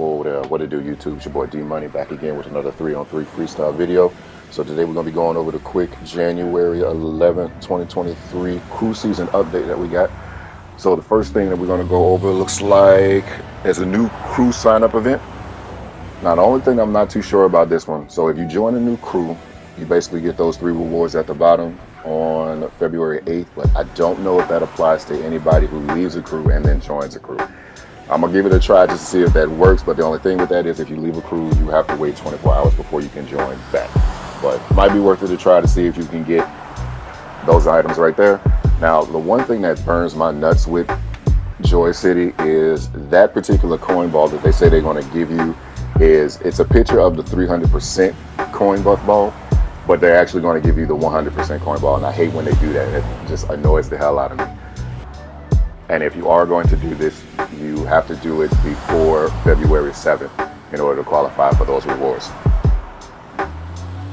Whoa there, what it do YouTube? It's your boy D Money back again with another 3 on 3 freestyle video. So today we're to be going over the quick January 11th, 2023 crew season update that we got. So the first thing that we're going to go over looks like there's a new crew sign up event. Now the only thing I'm not too sure about this one. So if you join a new crew, you basically get those three rewards at the bottom on February 8th, but I don't know if that applies to anybody who leaves a crew and then joins a crew. I'm gonna give it a try just to see if that works, but the only thing with that is if you leave a crew, you have to wait 24 hours before you can join back. But might be worth it to try to see if you can get those items right there. Now, the one thing that burns my nuts with Joy City is that particular coin ball that they say they're gonna give you is it's a picture of the 300% coin buff ball, but they're actually to give you the 100% coin ball. And I hate when they do that. It just annoys the hell out of me. And if you are going to do this, you have to do it before February 7th in order to qualify for those rewards.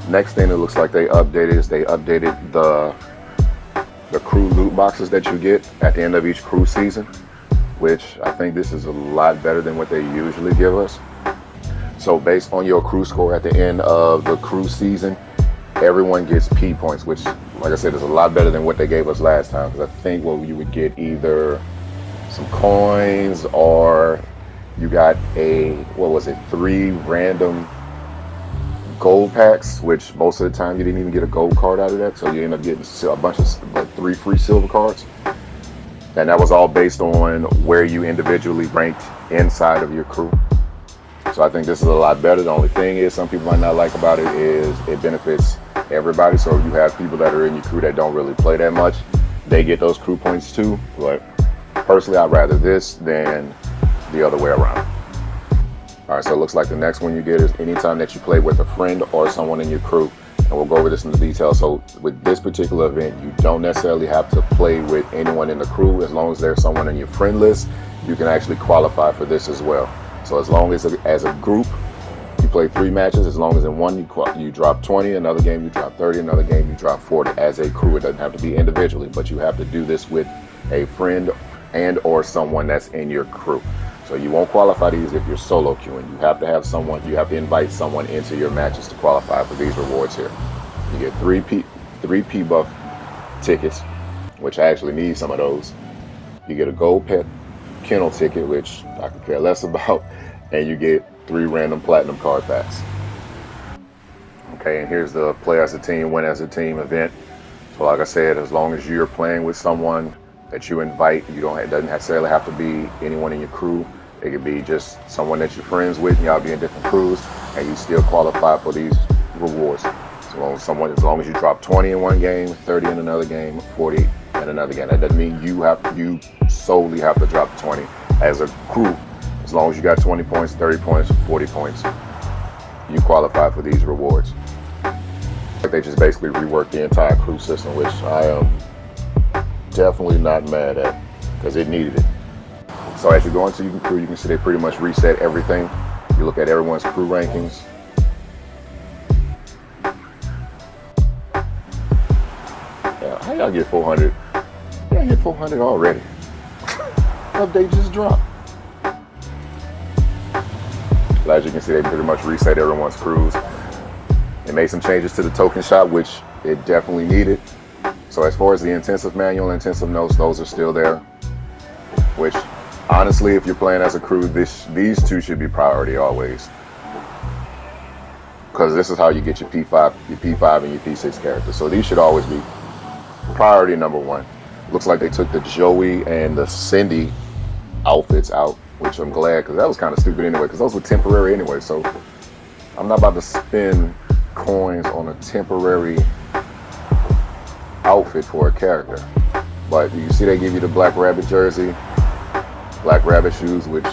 Next thing it looks like they updated is they updated the the crew loot boxes that you get at the end of each crew season, which I think this is a lot better than what they usually give us. So based on your crew score at the end of the crew season, everyone gets P points, which, like I said, is a lot better than what they gave us last time. Because I think well, you would get either some coins or you got a what was it, three random gold packs, which most of the time you didn't even get a gold card out of that, so you end up getting a bunch of like three free silver cards. And that was all based on where you individually ranked inside of your crew. So I think this is a lot better. The only thing is some people might not like about it is it benefits everybody. So if you have people that are in your crew that don't really play that much, they get those crew points too. But personally, I'd rather this than the other way around. All right, so it looks like the next one you get is anytime that you play with a friend or someone in your crew. And we'll go over this in the detail. So with this particular event, you don't necessarily have to play with anyone in the crew. As long as there's someone in your friend list, you can actually qualify for this as well. So as long as as a group, you play three matches. As long as in one you you drop 20, another game you drop 30, another game you drop 40. As a crew, it doesn't have to be individually, but you have to do this with a friend and or someone that's in your crew. So you won't qualify these if you're solo queuing. You have to have someone. You have to invite someone into your matches to qualify for these rewards here. You get three P three P buff tickets, which I actually need some of those. You get a gold pet kennel ticket, which I could care less about, and you get three random platinum card packs. Okay, and here's the play as a team, win as a team event. So like I said, as long as you're playing with someone that you invite, you don't it doesn't necessarily have to be anyone in your crew. It could be just someone that you're friends with, and y'all be in different crews, and you still qualify for these rewards. So long as someone, as long as you drop 20 in one game, 30 in another game, 40 in another game. That doesn't mean you have you solely have to drop 20 as a crew. As long as you got 20 points, 30 points, 40 points, you qualify for these rewards. They just basically reworked the entire crew system, which I am definitely not mad at because it needed it. So as you go into your crew, you can see they pretty much reset everything. You look at everyone's crew rankings. How y'all get 400? Y'all hit 400 already. Update just dropped. As you can see, they pretty much reset everyone's crews. They made some changes to the token shop, which it definitely needed. So as far as the intensive manual, intensive notes, those are still there. Which, honestly, if you're playing as a crew, this these two should be priority always. Because this is how you get your P5, your P5 and your P6 characters. So these should always be priority number one. Looks like they took the Joey and the Cindy outfits out, which I'm glad because that was kind of stupid anyway. Because those were temporary anyway. So I'm not about to spend coins on a temporary outfit for a character. But you see they give you the Black Rabbit jersey, Black Rabbit shoes, which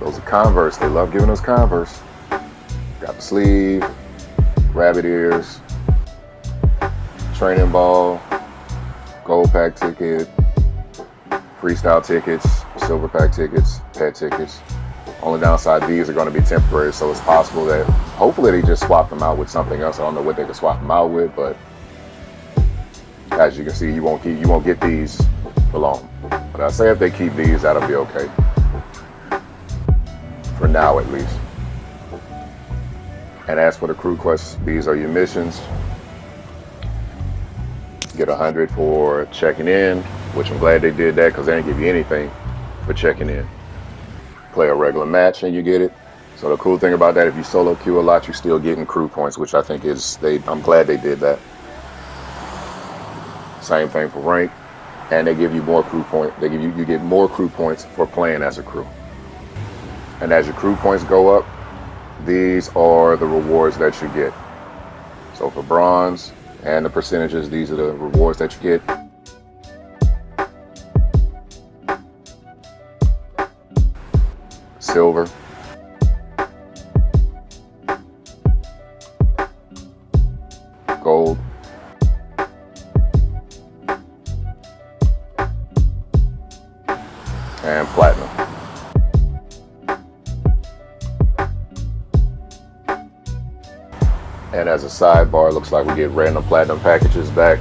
those are Converse. They love giving us Converse. Got the sleeve, rabbit ears, training ball, gold pack ticket, freestyle tickets, silver pack tickets, pet tickets. Only downside, these are going to be temporary, so it's possible that hopefully they just swap them out with something else. I don't know what they can swap them out with, but as you can see, you won't keep, you won't get these for long. But I say if they keep these, that'll be okay. for now at least. And as for the crew quests, these are your missions. Get 100 for checking in, which I'm glad they did that because they didn't give you anything for checking in. Play a regular match and you get it. So the cool thing about that, if you solo queue a lot, you're still getting crew points, which I think is they. I'm glad they did that. Same thing for rank, and they give you more crew point. They give you you get more crew points for playing as a crew. And as your crew points go up, these are the rewards that you get. So for bronze and the percentages, these are the rewards that you get. Silver. And as a sidebar, looks like we get random platinum packages back.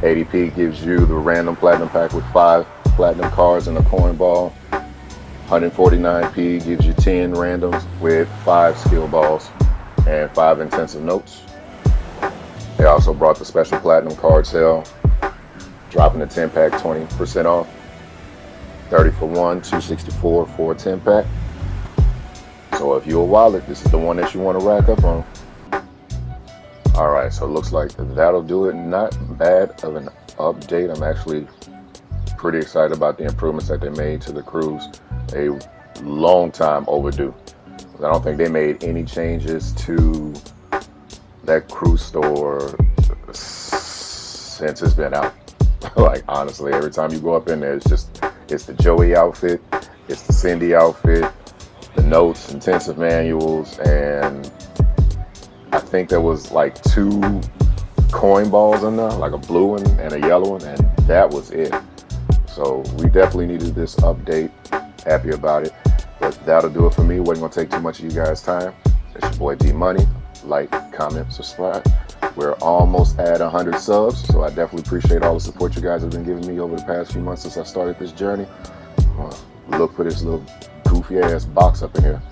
ADP gives you the random platinum pack with five platinum cards and a coin ball. 149p gives you 10 randoms with five skill balls and five intensive notes. They also brought the special platinum card sale, dropping the 10 pack 20% off. 30 for one, 264 for a 10 pack. So if you're a wallet, this is the one that you want to rack up on. All right, so it looks like that'll do it. Not bad of an update. I'm actually pretty excited about the improvements that they made to the crews. A long time overdue. I don't think they made any changes to that cruise store since it's been out. like honestly, every time you go up in there, it's just it's the Joey outfit, it's the Cindy outfit, the notes, intensive manuals, and I think there was like two coin balls in there, like a blue one and a yellow one, and that was it. So we definitely needed this update. Happy about it. But that'll do it for me. Wasn't gonna take too much of you guys' time. It's your boy D Money. Like, comment, subscribe. We're almost at 100 subs, so I definitely appreciate all the support you guys have been giving me over the past few months since I started this journey. Uh, look for this little goofy ass box up in here.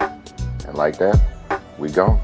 And like that, we gone.